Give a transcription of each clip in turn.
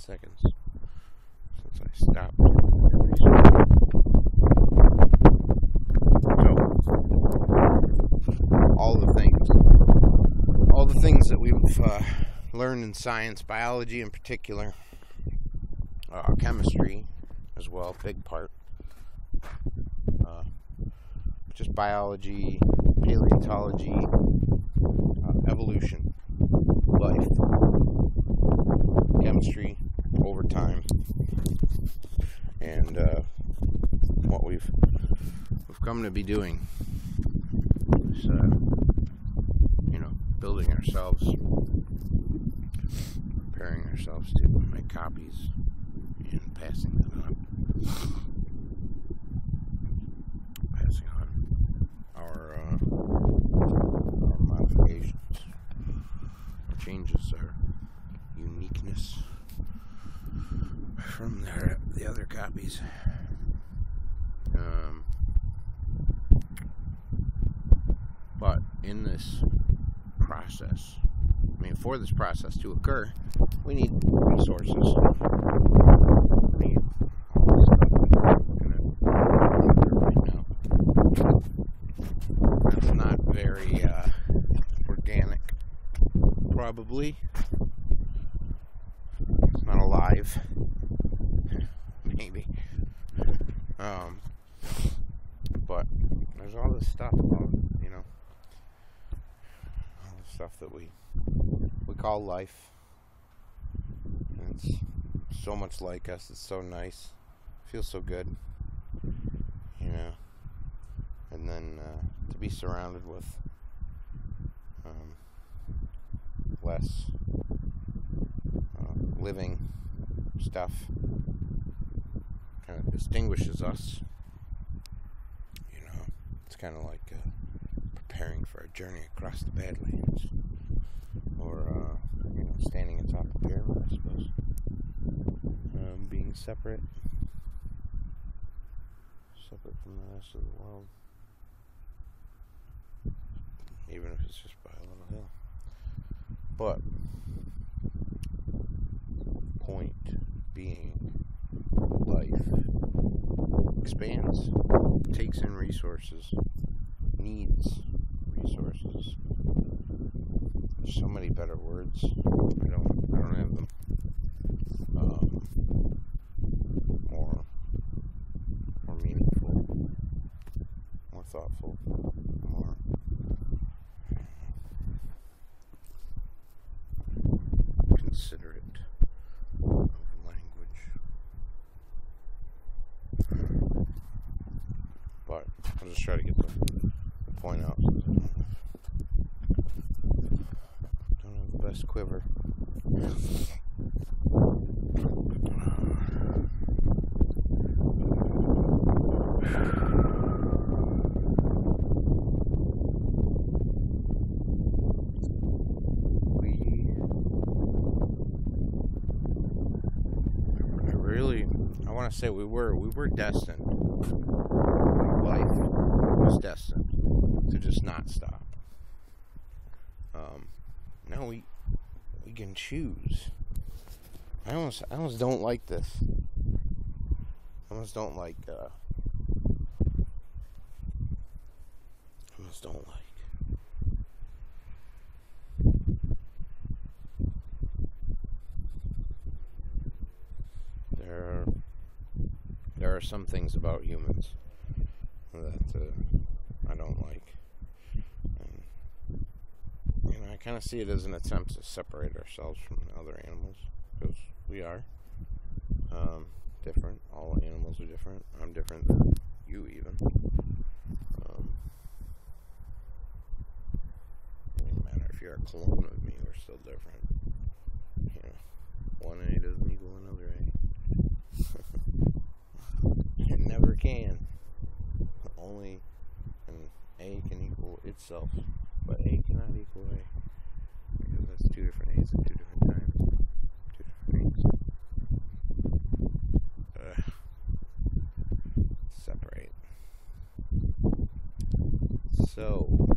seconds since I stopped. So, all the things, all the things that we've uh, learned in science, biology in particular, uh, chemistry as well, big part. Uh, just biology, paleontology, uh, evolution, life, chemistry time, and uh, what we've we've come to be doing is, uh, you know, building ourselves, preparing ourselves to make copies and passing them on. Passing on our, uh, our modifications, our changes, our uniqueness from their, the other copies. Um, but in this process, I mean, for this process to occur, we need resources. That's not very uh, organic, probably. It's not alive, maybe. Um, but there's all this stuff about, you know, all the stuff that we life. It's so much like us. It's so nice. feels so good. You know. And then uh, to be surrounded with um, less uh, living stuff kind of distinguishes us. You know, it's kind of like uh, preparing for a journey across the Badlands, or uh, you know, standing atop a pyramid, I suppose. Um, being separate, separate from the rest of the world, even if it's just by a little hill. But point being, life expands, takes in resources, needs resources. There's so many better words. I don't. Um, more thoughtful, more. Considerate language. But I'll just try to get the, point out. best quiver. I want to say we were we were destined. Life was destined to just not stop. Um now we can choose. I almost I almost don't like this. I almost don't like uh I almost don't like. There there are some things about humans that uh, I don't like. And, you know, I kind of see it as an attempt to separate ourselves from other animals because we are um, different. All animals are different. I'm different than you, even. Um, doesn't matter if you're a clone of me, we're still different. You know, one A doesn't equal another A. it never can. Only an A can equal itself, but A cannot equal A. Two different A's at two different times. Two different things. Ugh. Separate. So.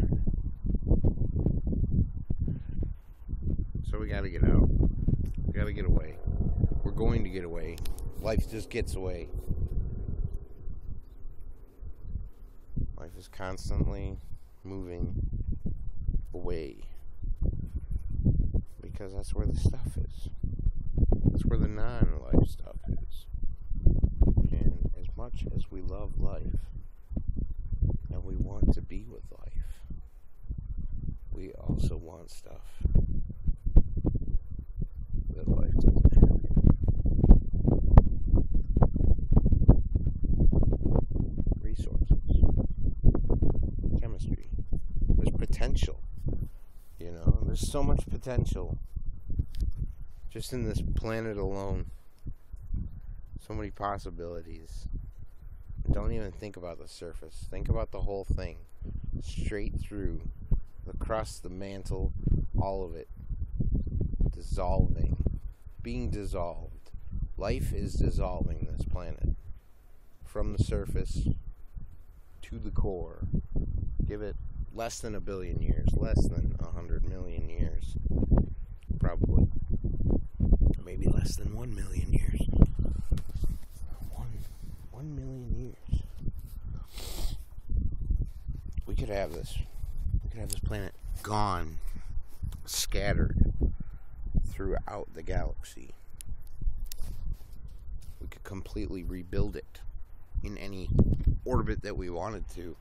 So we gotta get out. We gotta get away. We're going to get away. Life just gets away. Life is constantly moving away. Because that's where the stuff is. That's where the non life stuff is. And as much as we love life and we want to be with life, we also want stuff that life doesn't have. Resources, chemistry, there's potential. There's so much potential just in this planet alone. So many possibilities. Don't even think about the surface. Think about the whole thing. Straight through the crust, the mantle, all of it dissolving, being dissolved. Life is dissolving this planet from the surface to the core. Give it less than a billion years, less than a hundred million years, probably. Maybe less than one million years. One, one million years. We could have this. We could have this planet gone, scattered throughout the galaxy. We could completely rebuild it in any orbit that we wanted to.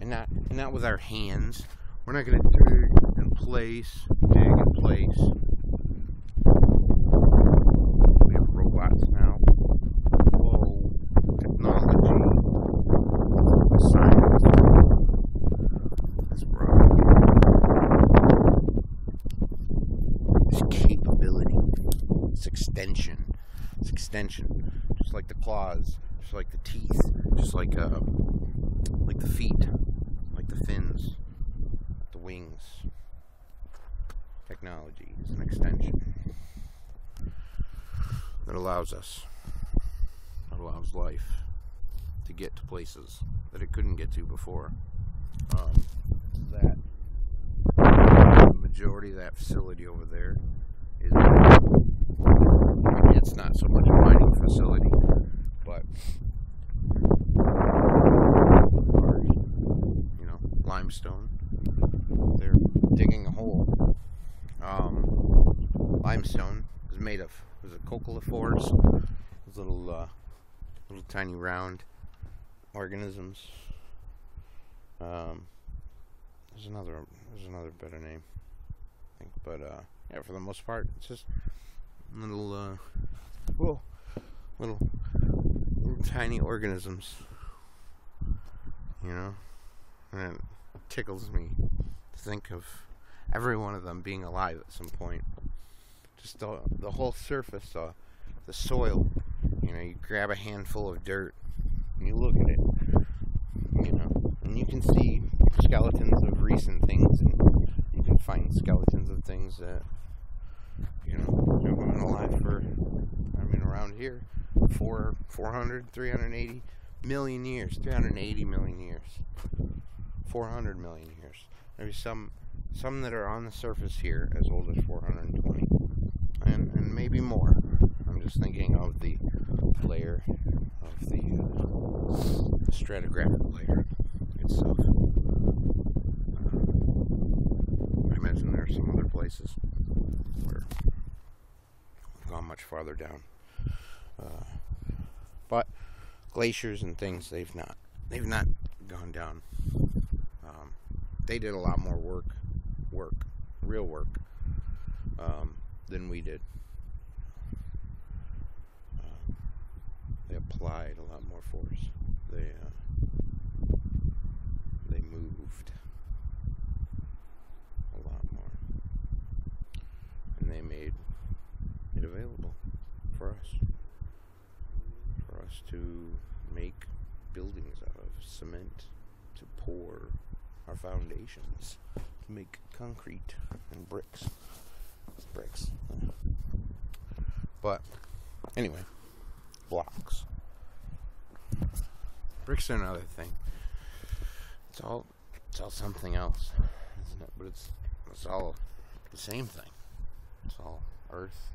And not and not with our hands. We're not gonna dig in place, dig in place. We have robots now. Whoa, technology, science. That's. This capability, this extension, this extension, just like the claws, just like the teeth, just like uh, like the feet, like the fins, wings. Technology is an extension that allows us, that allows life to get to places that it couldn't get to before. Um, that majority of that facility over there is it's not so much a mining facility, but you know limestone. They're digging a hole. Um, limestone is made of was it coccolithophores? Those little uh, little tiny round organisms. Um, there's another there's another better name. I think, but uh, yeah, for the most part, it's just little uh, little little little tiny organisms. You know, and it tickles me to think of every one of them being alive at some point. Just the the whole surface, uh, the soil. You know, you grab a handful of dirt and you look at it. You know, and you can see skeletons of recent things, and you can find skeletons of things that you know have been alive for. I mean, around here, four, 400, 380 million years, 380 million years, 400 million years. Maybe some, some that are on the surface here as old as 420, and and maybe more. I'm just thinking of the layer of the uh, stratigraphic layer itself. I imagine there are some other places where we've gone much farther down. Uh, but glaciers and things, they've not. They've not gone down. Um, they did a lot more work, work, real work, um, than we did. Uh, they applied a lot more force. They uh, they moved a lot more, and they made it available for us, for us to make buildings out of cement, to pour our foundations, to make concrete and bricks, bricks. But anyway, blocks. Bricks are another thing. It's all it's all something else, isn't it? But it's it's all the same thing. It's all earth,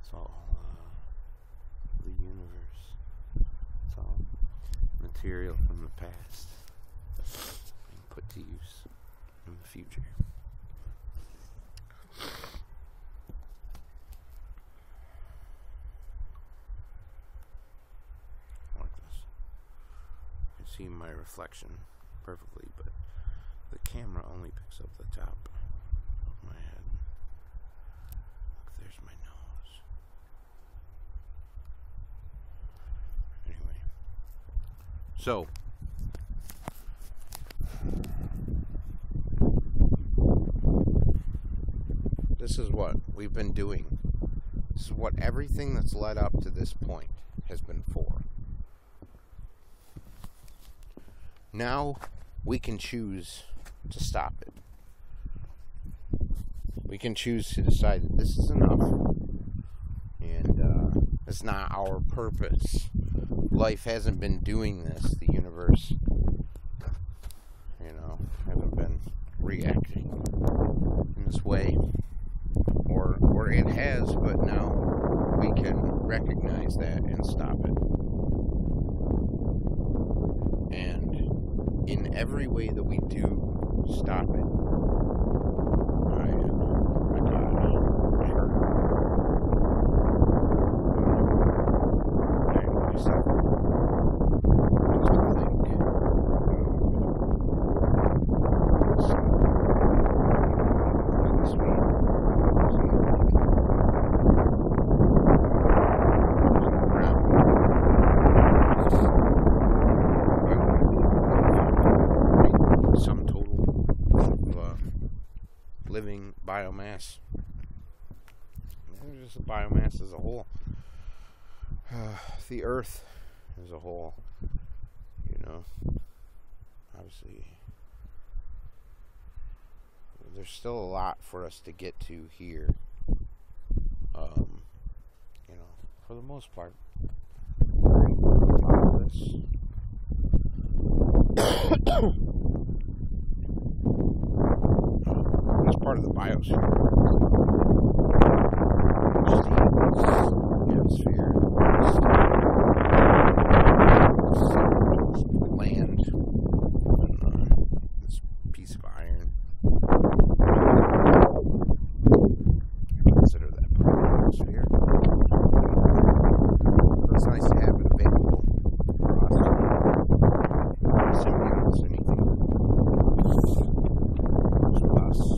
It's all uh, the universe. It's all material from the past put to use in the future. Like this. I see my reflection perfectly, but the camera only picks up the top of my head. Look, there's my nose. Anyway. So. This is what we've been doing. This is what everything that's led up to this point has been for. Now we can choose to stop it. We can choose to decide that this is enough and uh, it's not our purpose. Life hasn't been doing this, the universe, you know, hasn't been reacting in this way. Or, or it has, but now we can recognize that and stop it. And in every way that we do stop it, I, I got hurt. I myself just to think, um, this week, sum total of uh, living biomass. Just biomass as a whole. Uh, the earth as a whole. You know, obviously, there's still a lot for us to get to here. Um, you know, for the most part. This. It's part of the biosphere. It's the atmosphere. It's land. And, uh, this piece of iron. You consider that part of the atmosphere. It's nice to have it available for us. Symbiotes, anything. Us.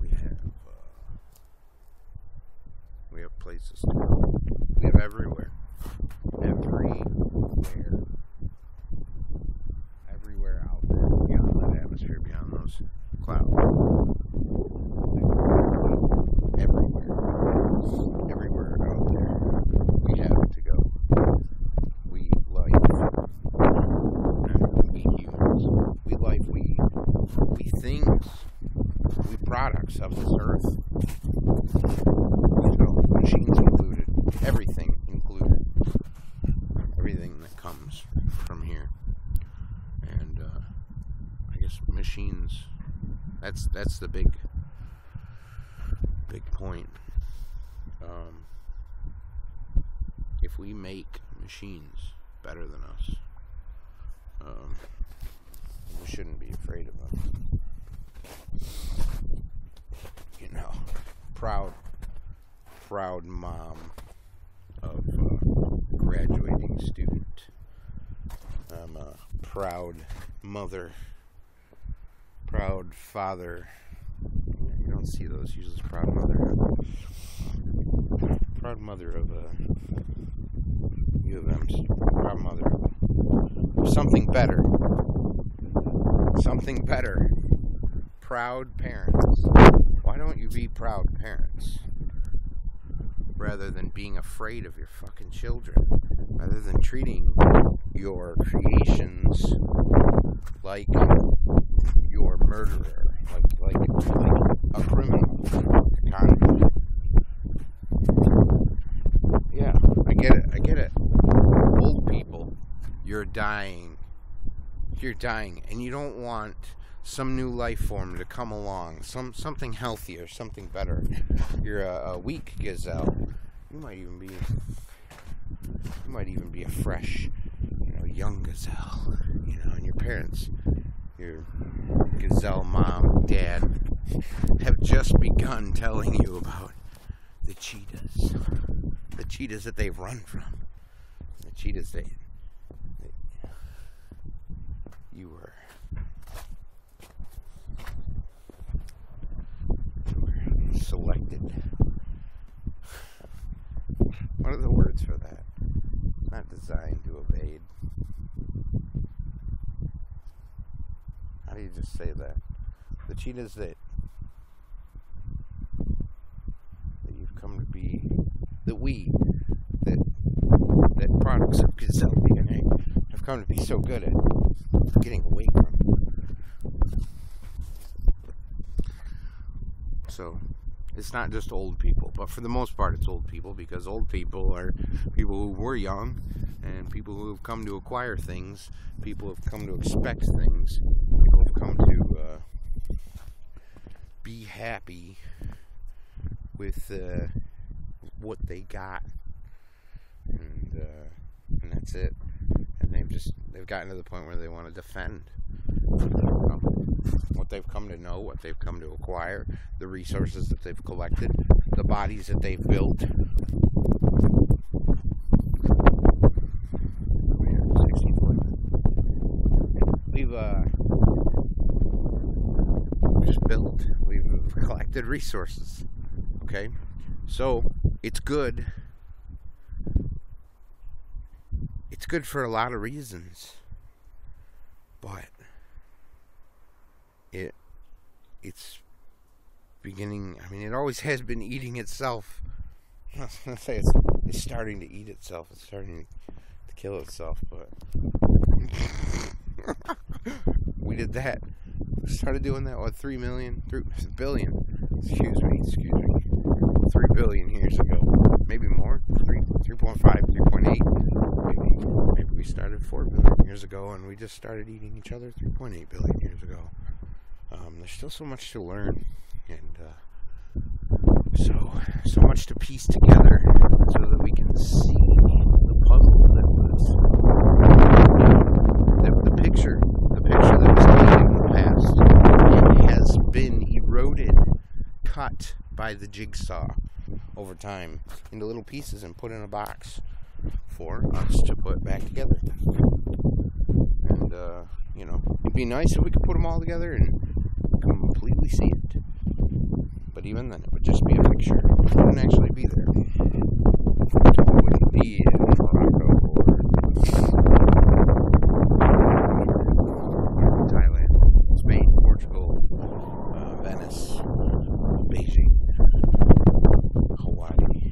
We have, uh, we have places to go. We have everywhere. Everywhere. Everywhere out there beyond that atmosphere, beyond those clouds. Everywhere. Everywhere out there. We have to go. We life. We humans. We life. We we things. We products of this earth. So machines included. Everything included. Everything that comes from here. And uh, I guess machines that's that's the big big point. Um, if we make machines better than us, um, we shouldn't be afraid of them. You know, proud, proud mom of a graduating student. I'm a proud mother, proud father. See those usually. Proud mother, proud mother of a U of M. Proud mother of something better. Something better. Proud parents. Why don't you be proud parents? Rather than being afraid of your fucking children. Rather than treating your creations like your murderer. Like like like a criminal. Convict. Yeah, I get it, I get it. Old people, you're dying. You're dying, and you don't want some new life form to come along, some something healthier, something better. You're a, a weak gazelle. You might even be, you might even be a fresh, you know, young gazelle. You know, and your parents, your gazelle mom, dad, have just begun telling you about the cheetahs, the cheetahs that they've run from, the cheetahs they, they you were selected. What are the words for that? Not designed to evade. How do you just say that? The cheetahs that that you've come to be, that we, that that products of Gazelle DNA have come to be so good at getting away from. So it's not just old people, but for the most part, it's old people because old people are people who were young and people who have come to acquire things, people who have come to expect things, people who have come to uh, be happy with uh, what they got, and uh, and that's it. And they've just they've gotten to the point where they want to defend what they've come to know, what they've come to acquire, the resources that they've collected, the bodies that they've built. We've uh, just built. We've collected resources. Okay, so it's good. It's good for a lot of reasons, but it it's beginning. I mean, it always has been eating itself. I was gonna say it's it's starting to eat itself. It's starting to kill itself, but we did that. We started doing that. What three million, three billion? Excuse me, excuse me. Three billion years ago, maybe more. Three, three point five, three point eight. Maybe, maybe we started four billion years ago, and we just started eating each other three point eight billion years ago. Um, there's still so much to learn, and uh, so so much to piece together, so that we can see the puzzle that was the, the picture, the picture that was painted in the past has been eroded, cut by the jigsaw over time into little pieces and put in a box for us to put back together. And uh, you know, it'd be nice if we could put them all together and completely see it. But even then, it would just be a picture. It wouldn't actually be there. It wouldn't be in Morocco or Thailand, Spain, Portugal, uh, Venice, Beijing, Hawaii.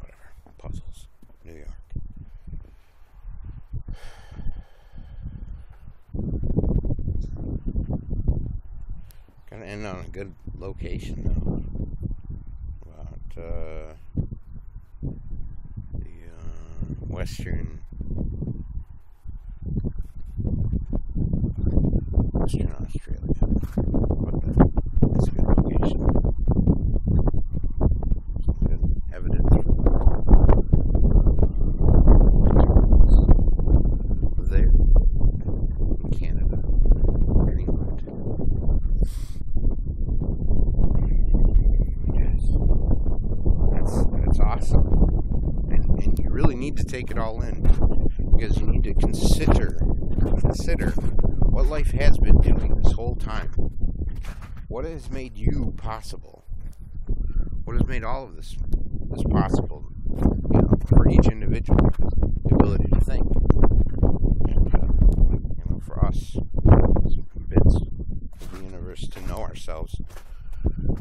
Whatever. Puzzles. New York. Gotta end on a good location though. About uh, the uh, western Western Australia. What the? That's a good location. Good evidence there in Canada, Greenland. Yes, that's that's awesome, and, and you really need to take it all in because you need to consider consider what life has been doing this whole time. What has made you possible? What has made all of this this possible? You know, for each individual, the ability to think, and uh, you know, for us, bits of the universe to know ourselves,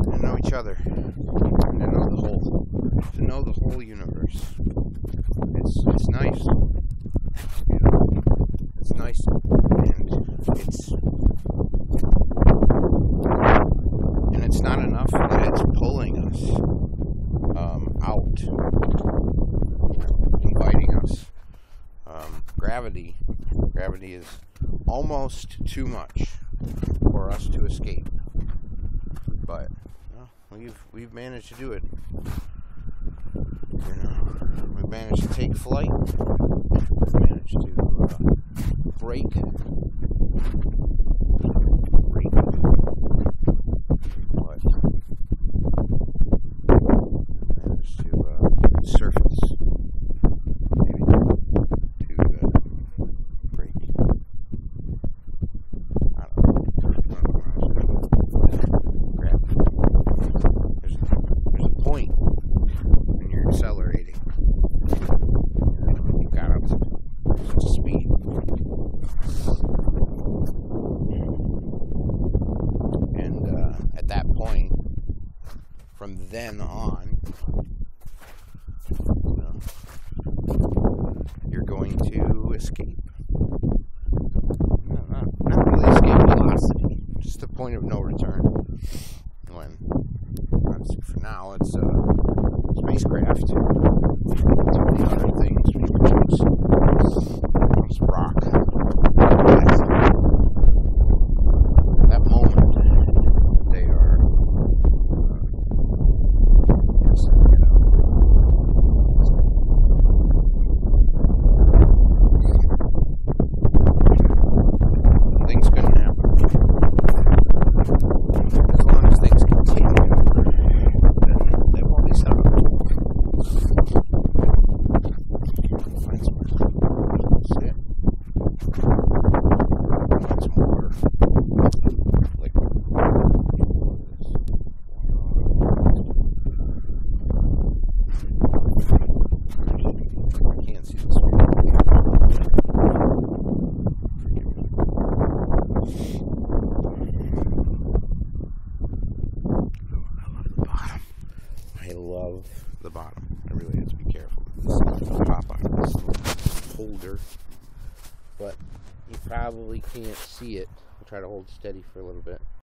to know each other, and to know the whole, to know the whole universe. It's it's nice, you know, it's nice, and it's and it's not enough that it's pulling us um, out gravity. Gravity is almost too much for us to escape. But we've we've managed to do it. You know, we managed to take flight. We managed to uh, break from then on, you're going to escape. Not, not really escape velocity, just the point of no return. When, for now, it's a spacecraft. It's other things we can choose. rock. love the bottom. I really have to be careful. This pop on this holder. I'll try to hold steady for a little bit.